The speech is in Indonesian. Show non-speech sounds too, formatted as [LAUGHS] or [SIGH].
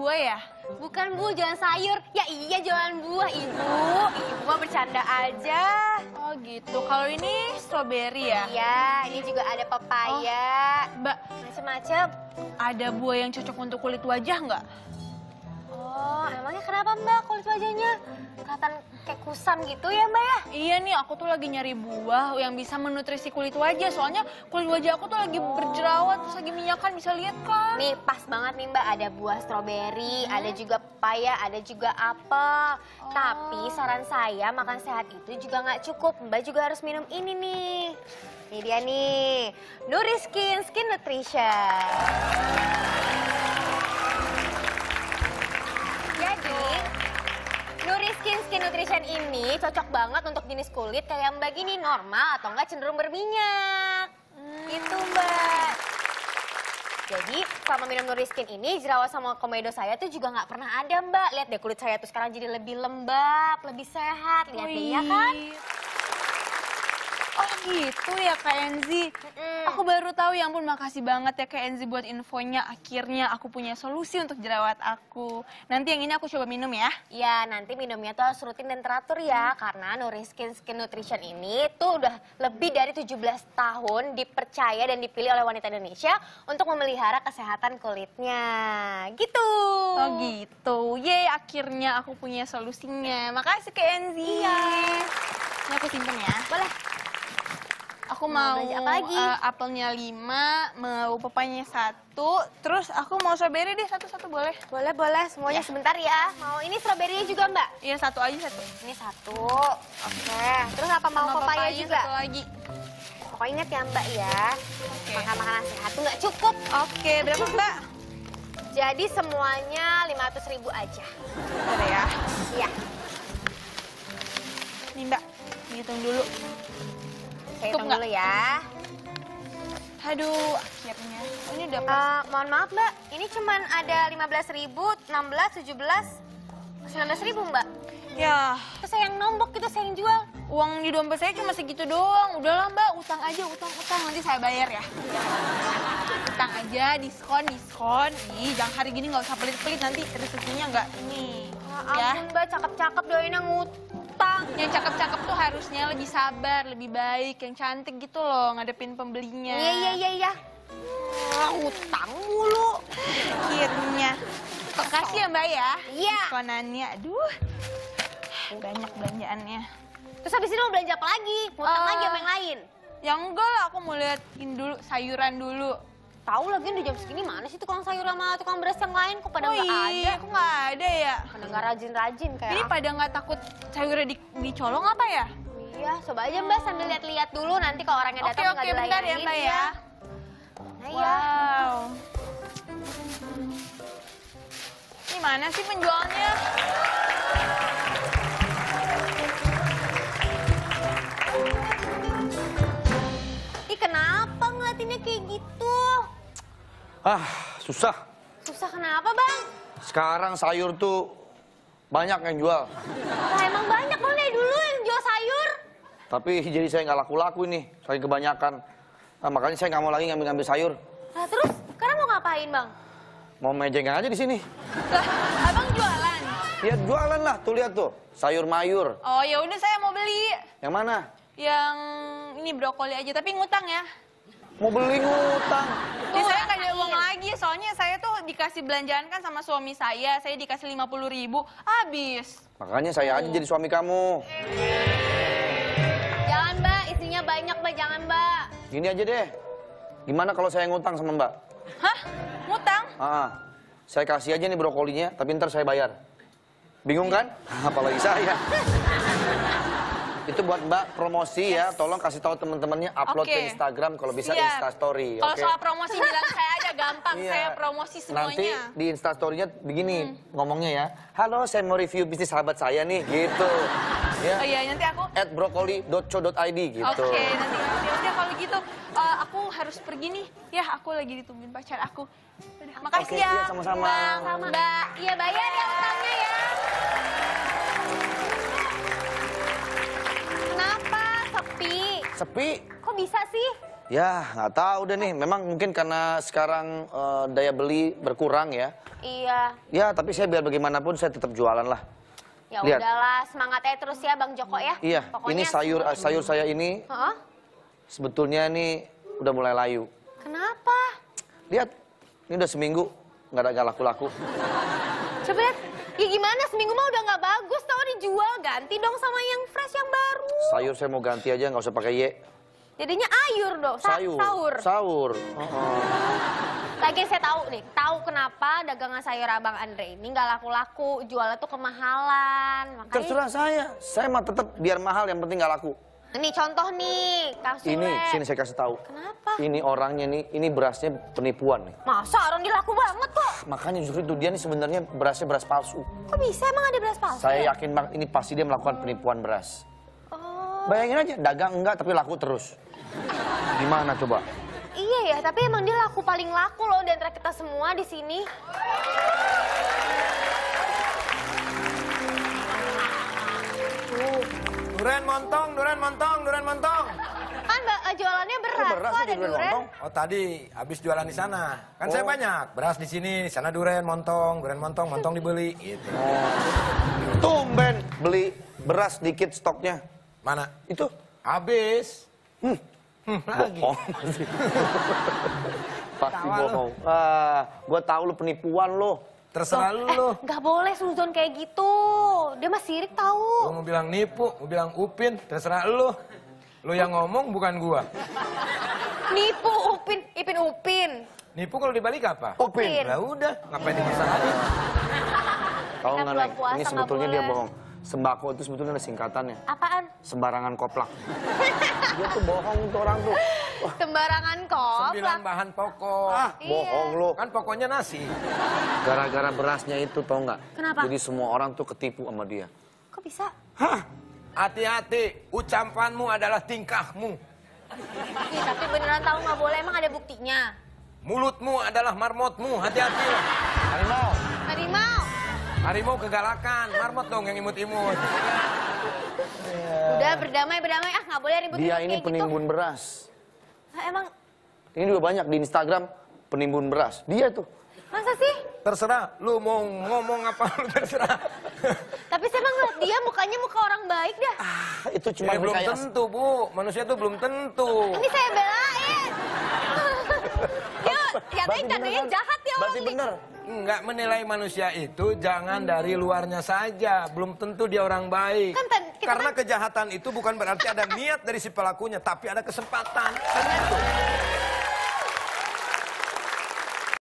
buah ya? Bukan Bu, jualan sayur. Ya iya jualan buah, Ibu. Ibu bercanda aja. Oh gitu. Kalau ini strawberry ya? Iya, ini juga ada pepaya. Mbak, Macem-macem. ada buah yang cocok untuk kulit wajah nggak? Oh, emangnya kenapa Mbak kulit wajahnya? Kelihatan kayak kusam gitu ya Mbak ya? Iya nih, aku tuh lagi nyari buah yang bisa menutrisi kulit wajah. Soalnya kulit wajah aku tuh lagi berjerawat, terus lagi minyakan, bisa lihat kan? Nih pas banget nih Mbak, ada buah stroberi, ada juga pepaya, ada juga apel. Tapi saran saya makan sehat itu juga nggak cukup. Mbak juga harus minum ini nih. Ini dia nih, Nuriskin Skin Nutrition. Nutrition ini cocok banget untuk jenis kulit kayak Mbak gini, normal atau enggak cenderung berminyak. Itu Mbak. Jadi selama minum Nuriskin ini jerawat sama komedo saya tuh juga nggak pernah ada Mbak. Lihat deh kulit saya tuh sekarang jadi lebih lembab, lebih sehat. Lihat deh ya kan? Oh gitu ya Kak Enzi. Mm-mm. Aku baru tahu ya ampun makasih banget ya Kak Enzi buat infonya. Akhirnya aku punya solusi untuk jerawat aku. Nanti yang ini aku coba minum ya. Ya nanti minumnya tuh harus rutin dan teratur ya karena Nuriskin Skin Nutrition ini tuh udah lebih dari 17 tahun dipercaya dan dipilih oleh wanita Indonesia untuk memelihara kesehatan kulitnya. Gitu. Oh gitu. Yeay akhirnya aku punya solusinya. Makasih Kak Enzi. Iya. Ini aku simpen ya. Boleh. Aku Mau mau, apa lagi? eh, apelnya lima, mau pepayanya satu, terus aku mau strawberry deh satu-satu boleh? Boleh, boleh. Semuanya sebentar ya. Mau ini stroberinya juga Mbak? Iya satu aja satu. Ini satu. Oke. Terus apa mau Sama pepaya pepaya juga? Satu lagi. Pokoknya ingat ya Mbak ya. Oke. Makan makanan sehat tuh nggak cukup. Oke, berapa mbak? Jadi semuanya 500 ribu aja. Bentar ya. Iya. Nih mbak, hitung dulu. Saya Cukup hitung nggak? dulu ya. Aduh, akhirnya. Oh, ini udah pas. Eh, mohon maaf Mbak, ini cuman ada 15 ribu, 16, 17, 19 ribu Mbak. Ya, Itu saya yang nombok, itu saya yang jual. uang di dompet saya cuma segitu doang. Udahlah mbak, utang aja, utang, utang. Nanti saya bayar ya. Utang aja, diskon, diskon. Ih, jangan hari gini nggak usah pelit-pelit. Nanti rezekinya nggak ini. Ya. Ampun Mbak, cakep-cakep doain yang ngutang. Yang cakep-cakep tuh harusnya lebih sabar, lebih baik, yang cantik gitu loh ngadepin pembelinya. Iya, iya, iya, iya. Wah, utang mulu. Akhirnya. Makasih ya mbak ya. Iya. Diskonannya, aduh. Banyak belanjaannya. Terus habis ini mau belanja apa lagi? Ngutang Eh, lagi sama yang lain? Ya enggak lah, aku mau liatin dulu sayuran dulu. Tahu lagi di jam segini mana sih tukang sayur sama tukang beras yang lain? Kok pada oh nggak iya, ada? kok nggak ada ya? Pada nggak rajin-rajin kayak Ini pada nggak takut sayurnya di, dicolong apa ya? Iya, coba aja Mbak sambil lihat-lihat dulu nanti kalau orangnya Oke datang oke nggak bentar ya dilayanin, mbak ya. Nah iya. Wow. Ini mana sih penjualnya? Ih kenapa ngeliatinnya kayak gitu? Ah, susah. Susah kenapa Bang? Sekarang sayur tuh banyak yang jual. Lah emang banyak loh dari dulu yang jual sayur. Tapi jadi saya nggak laku-laku ini, saking kebanyakan. Nah, makanya saya nggak mau lagi ngambil-ngambil sayur. Lah terus sekarang mau ngapain Bang? Mau mejengkan aja di sini. Lah, abang jualan? Ya jualan lah, tuh lihat tuh. Sayur mayur. Oh ya udah saya mau beli. Yang mana? Yang ini brokoli aja, tapi ngutang ya. Mau beli ngutang. Ini saya nggak ada uang lagi, soalnya saya tuh dikasih belanjaan kan sama suami saya. Saya dikasih 50 ribu, habis. Makanya saya aja jadi suami kamu. Jangan Mbak, istrinya banyak Mbak, jangan Mbak. Gini aja deh. Gimana kalau saya ngutang sama Mbak? Hah? Ngutang? Ah, saya kasih aja nih brokolinya, tapi ntar saya bayar. Bingung kan? [LAUGHS] Apalagi saya. [LAUGHS] Itu buat Mbak promosi ya. Tolong kasih tahu teman-temannya upload Oke. ke Instagram kalau bisa Siap. Insta Story. Kalau soal promosi bilang saya aja gampang, Iya. saya promosi Nanti semuanya. di Insta Story-nya begini ngomongnya ya. Halo, saya mau review bisnis sahabat saya nih, gitu. Ya. Oh iya, nanti aku At brokoli.co.id gitu. Oke, nanti ya udah kalau gitu eh, aku harus pergi nih. Ya, aku lagi ditungguin pacar aku. Udah, makasih Oke, ya. iya, sama-sama. Mbak. Iya bayar ya utangnya ya. Sepi? Kok bisa sih? Ya, nggak tahu deh nih. Memang mungkin karena sekarang eh, daya beli berkurang ya. Iya. Ya, tapi saya biar bagaimanapun saya tetap jualan lah. Ya Lihat. udahlah, semangat aja terus ya Bang Joko ya. Iya, ini sayur sayur saya ini Hah? sebetulnya ini udah mulai layu. Kenapa? Lihat, ini udah seminggu nggak ada laku-laku. [LAUGHS] Ya gimana seminggu mah udah nggak bagus tau dijual ganti dong sama yang fresh yang baru. Sayur saya mau ganti aja nggak usah pakai Y. Jadinya ayur dong. Sa- Sayur. Sahur. Sahur. Oh, [LAUGHS] Lagi saya tahu nih, tahu kenapa dagangan sayur Abang Andre ini nggak laku-laku, jualnya tuh kemahalan. Makanya Terserah saya. Saya mah tetap biar mahal yang penting nggak laku. Ini contoh nih, Kang Sule. Ini sini saya kasih tahu. Kenapa? Ini orangnya nih, ini berasnya penipuan nih. Masa orang dilaku banget kok? Makanya justru itu dia nih sebenarnya berasnya beras palsu. Kok bisa emang ada beras palsu? Saya yakin banget ini pasti dia melakukan penipuan beras. Oh, Bayangin aja, dagang enggak tapi laku terus. Gimana coba? iya ya, tapi emang dia laku paling laku loh di antara kita semua di sini. Duren montong, duren montong, duren montong. Kan Mbak, eh, jualannya beras, Kok beras kok ada di duren duren? montong? Oh tadi habis jualan di sana. Kan saya Oh. banyak. Beras di sini, di sana duren montong, duren montong, montong dibeli. Gitu. Tumben beli beras dikit stoknya. Mana? Itu Habis. Hmm, lagi. bohong [LAUGHS] pasti. pasti bohong. Ah, gua tahu lu penipuan lo. Terserah lu. lu. Eh, nggak boleh suzon kayak gitu. Dia mah sirik Lu tahu. mau bilang nipu, mau bilang upin, terserah lu. Lu yang ngomong bukan gua. Nipu Upin, Ipin Upin. Nipu kalau dibalik apa? Upin. Lah udah, ngapain dimasalahin? Tahu nggak puasa Ini sebetulnya dia bohong. Sembako itu sebetulnya ada singkatannya. Apaan? Sembarangan koplak. dia tuh bohong tuh orang tuh. Sembarangan Sembilan kok. bahan pokok. ah, Iya. bohong lo. Kan pokoknya nasi. Gara-gara berasnya itu tau nggak? Kenapa? Jadi semua orang tuh ketipu sama dia. Kok bisa? Hah? Hati-hati, ucapanmu adalah tingkahmu. Ih, tapi beneran tahu nggak boleh, emang ada buktinya. Mulutmu adalah marmotmu, hati-hati. Harimau. Harimau. Harimau kegalakan, marmot dong yang imut-imut. Udah berdamai berdamai ah nggak boleh ribut Dia ini gitu. penimbun beras. Nah, emang Ini juga banyak di Instagram penimbun beras. Dia tuh. masa sih? Terserah, lu mau ngomong apa lu terserah. Tapi saya emang ngeliat dia mukanya muka orang baik dah. Ah, itu cuma Ya, belum tentu, Bu. Manusia tuh belum tentu. Ini saya belain. Yuk, katanya katanya jahat ya Berarti Wali. bener. Enggak menilai manusia itu jangan dari luarnya saja. Belum tentu dia orang baik. Kan Karena kan- kejahatan itu bukan berarti ada niat dari si pelakunya, tapi ada kesempatan. Kan itu.